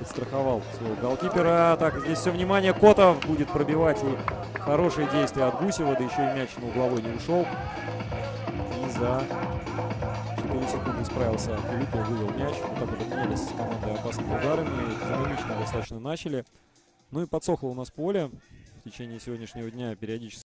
подстраховал своего голкипера. Так, здесь все внимание. Котов будет пробивать. И хорошие действия от Гусева. Да еще и мяч на угловой не ушел. И за 4 секунды справился Филиппо, вывел мяч. Вот так вот обменялись с командой опасными ударами. Динамично достаточно начали. Ну и подсохло у нас поле. В течение сегодняшнего дня периодически